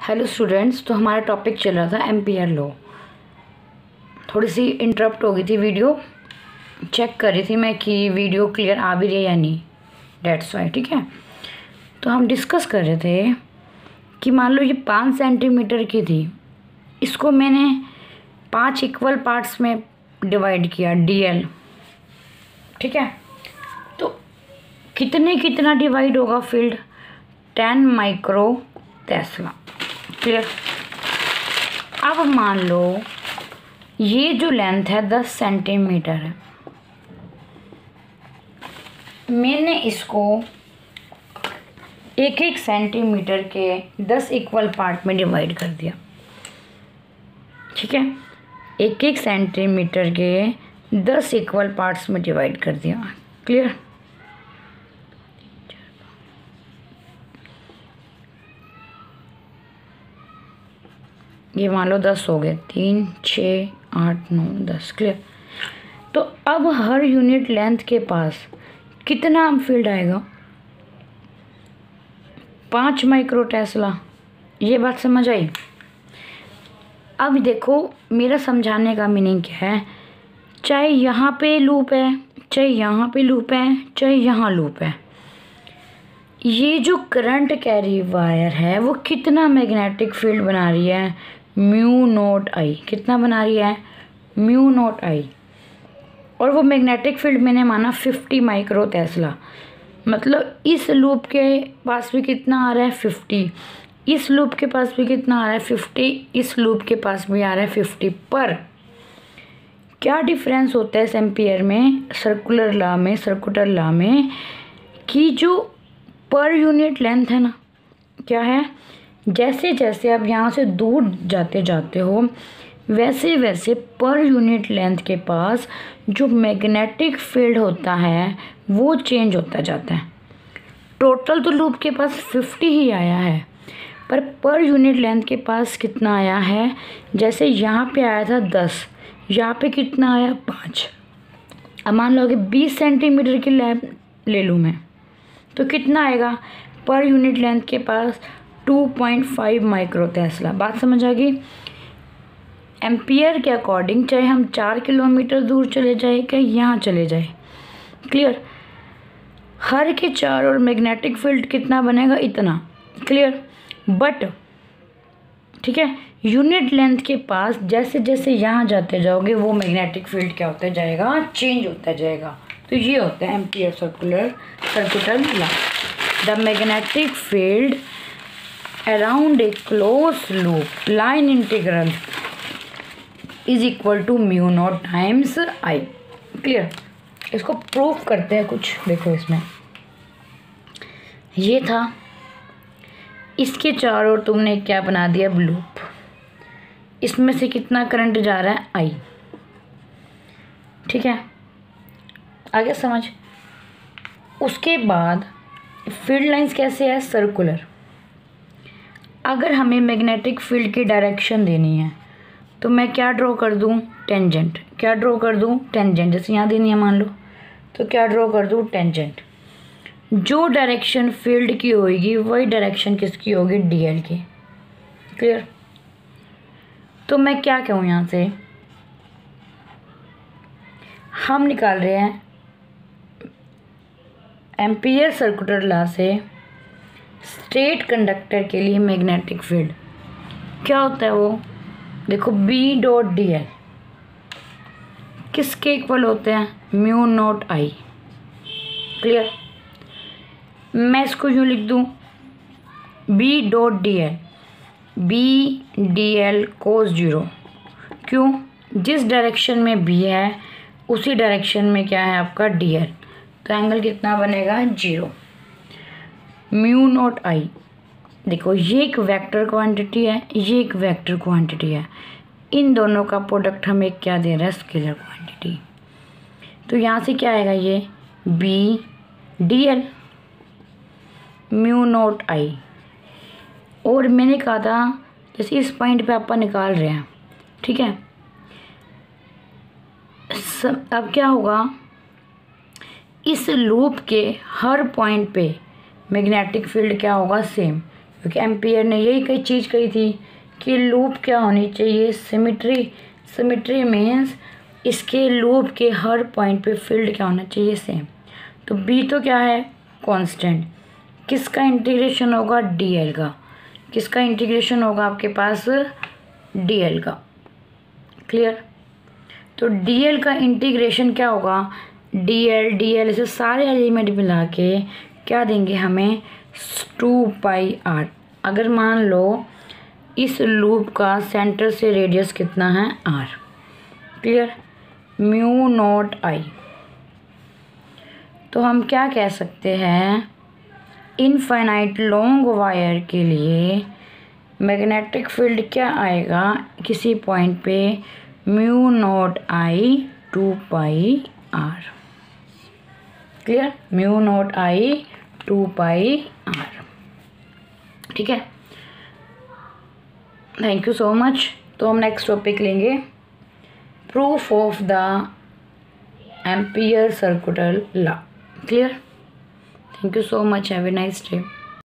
Hello students तो हमारा topic चल रहा था एम्पियर लॉ थोड़ी सी इंटरप्ट हो गई थी वीडियो चेक कर रही थी मैं कि वीडियो क्लियर आ भी रही है या नहीं. डेट्स वाई ठीक है? तो हम डिस्कस कर रहे थे कि मान लो ये पाँच सेंटीमीटर की थी. इसको मैंने पाँच इक्वल पार्ट्स में डिवाइड किया डीएल ठीक है? तो कितने कितना डिवाइड होगा field ten micro tesla clear अब मान लो ये जो लेंथ है दस सेंटीमीटर है। मैंने इसको एक एक सेंटीमीटर के दस इक्वल पार्ट में डिवाइड कर दिया। ठीक है? एक एक सेंटीमीटर के दस इक्वल पार्ट्स में डिवाइड कर दिया। क्लियर? ये मान लो दस हो गए। तीन छ आठ, नौ, दस। क्लियर तो अब हर यूनिट लेंथ के पास कितना फ़ील्ड आएगा? पाँच माइक्रो टेस्ला ये बात समझ आई? अब देखो, मेरा समझाने का मीनिंग क्या है? चाहे यहाँ पे लूप है, चाहे यहाँ पे लूप है, चाहे यहाँ लूप है। ये जो करंट कैरी वायर है, वो कितना मैग्नेटिक फ़ील्ड बना रही है? Mu naught I. कितना बना रही है? Mu naught I. और वो मैग्नेटिक फ़ील्ड मैंने माना फिफ्टी माइक्रो टेस्ला। मतलब इस लूप के पास भी कितना आ रहा है फिफ्टी। इस लूप के पास भी कितना आ रहा है फिफ्टी। इस लूप के पास भी आ रहा है फिफ्टी। पर क्या डिफरेंस होता है एम्पियर में सर्कुलर लॉ में सर्कुलर लॉ में, कि जो पर यूनिट लेंथ है ना, क्या है? जैसे जैसे आप यहाँ से दूर जाते जाते हो वैसे वैसे पर यूनिट लेंथ के पास जो मैग्नेटिक फ़ील्ड होता है, वो चेंज होता जाता है। टोटल तो लूप के पास फिफ्टी ही आया है, पर पर यूनिट लेंथ के पास कितना आया है? जैसे यहाँ पे आया था दस, यहाँ पे कितना आया? पाँच। अब मान लो कि बीस सेंटीमीटर की लैब ले लूँ मैं तो कितना आएगा? पर यूनिट लेंथ के पास two point five micro tesla. बात समझ आ गई? एम्पियर के अकॉर्डिंग, चाहे हम चार किलोमीटर दूर चले जाए क्या यहाँ चले जाए? क्लियर? हर के चार और मैग्नेटिक फ़ील्ड कितना बनेगा? इतना। क्लियर? बट, ठीक है? यूनिट लेंथ के पास जैसे जैसे यहाँ जाते जाओगे, वो मैग्नेटिक फ़ील्ड क्या होता जाएगा? चेंज होता जाएगा। तो ये होता है Ampere circular circular law the magnetic field around a close loop line integral is equal to mu naught times I clear इसको प्रूफ करते हैं कुछ। देखो इसमें। ये था। इसके चारों ओर तुमने क्या बना दिया? लूप इसमें से कितना करंट जा रहा है? आई ठीक है? आगे समझ। उसके बाद फ़ील्ड लाइंस कैसे है? सर्कुलर अगर हमें मैग्नेटिक फ़ील्ड की डायरेक्शन देनी है तो मैं क्या ड्रॉ कर दूँ? टेंजेंट क्या ड्रॉ कर दूँ? टेंजेंट जैसे यहाँ देनी है, मान लो। तो क्या ड्रॉ कर दूँ? टेंजेंट जो डायरेक्शन फ़ील्ड की होगी, वही डायरेक्शन किसकी होगी? डीएल की. क्लियर तो मैं क्या कहूँ यहाँ से? हम निकाल रहे हैं एम्पियर सर्कुलर लॉ से स्ट्रेट कंडक्टर के लिए मैग्नेटिक फ़ील्ड। क्या होता है वो? देखो बी डॉट डी एल किसके इक्वल होते हैं? म्यू नोट आई क्लियर मैं इसको यूँ लिख दूँ। B dot D L B D L cos zero क्यों? जिस डायरेक्शन में बी है, उसी डायरेक्शन में क्या है आपका डी एल तो एंगल कितना बनेगा? Zero mu naught I. देखो, ये एक वेक्टर क्वांटिटी है, ये एक वेक्टर क्वांटिटी है। इन दोनों का प्रोडक्ट हमें क्या दे रहा है? स्केलर क्वांटिटी तो यहाँ से क्या आएगा ये? B D L mu naught I. और मैंने कहा था, जैसे इस पॉइंट पे आप निकाल रहे हैं, ठीक है? अब क्या होगा? इस लूप के हर पॉइंट पे मैग्नेटिक फ़ील्ड क्या होगा? सेम क्योंकि एम्पियर ने यही कई चीज़ कही थी कि लूप क्या होनी चाहिए? सिमिट्री सिमिट्री मीन्स इसके लूप के हर पॉइंट पे फ़ील्ड क्या होना चाहिए? सेम तो बी तो क्या है? कांस्टेंट किसका इंटीग्रेशन होगा? डीएल का. किसका इंटीग्रेशन होगा आपके पास? डीएल का. क्लियर तो डीएल का इंटीग्रेशन क्या होगा? डी एल डी एल से सारे एलिमेंट मिला के क्या देंगे हमें? Two pi R. अगर मान लो इस लूप का सेंटर से रेडियस कितना है? R. Clear? Mu naught I. तो हम क्या कह सकते हैं? इनफाइनाइट लॉन्ग वायर के लिए मैग्नेटिक फ़ील्ड क्या आएगा? किसी पॉइंट पे mu naught I two pi R. Clear mu naught I two pi R ठीक है? थैंक यू सो मच तो हम नेक्स्ट टॉपिक लेंगे. Proof of the Ampere circular law clear thank you so much have a nice day.